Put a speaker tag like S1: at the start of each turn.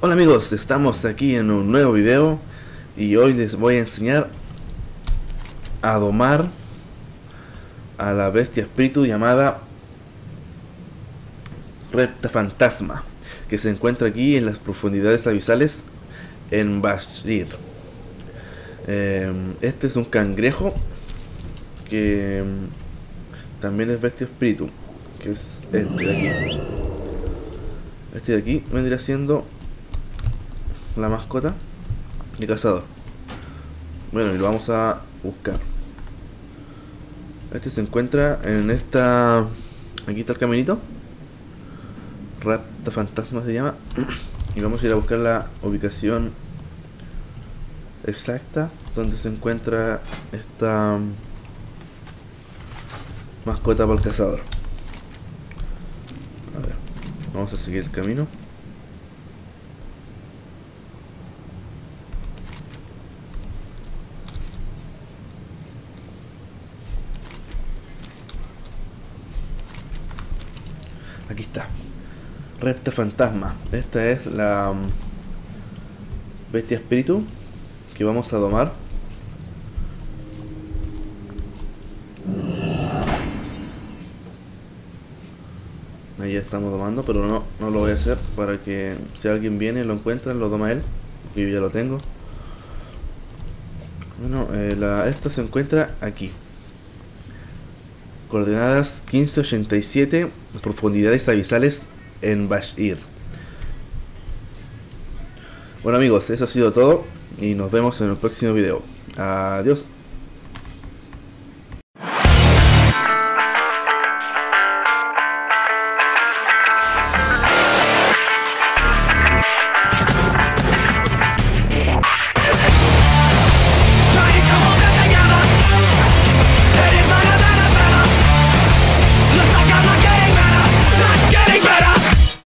S1: Hola amigos, estamos aquí en un nuevo video y hoy les voy a enseñar a domar a la bestia espíritu llamada Repta Fantasma que se encuentra aquí en las profundidades abisales en Bashir. Eh, este es un cangrejo que mm, también es bestia espíritu, que es este de aquí. Este de aquí vendría siendo la mascota de cazador. Bueno, y lo vamos a buscar. Este se encuentra en esta. Aquí está el caminito. Rapta Fantasma se llama. Y vamos a ir a buscar la ubicación exacta donde se encuentra esta mascota para el cazador. A ver, vamos a seguir el camino. Aquí está. Repta fantasma. Esta es la mm, bestia espíritu que vamos a domar. Ahí ya estamos domando, pero no, no lo voy a hacer para que si alguien viene lo encuentra, lo doma él. Y yo ya lo tengo. Bueno, eh, esta se encuentra aquí. Coordenadas 1587, profundidades abisales en Bashir. Bueno amigos, eso ha sido todo y nos vemos en el próximo video. Adiós.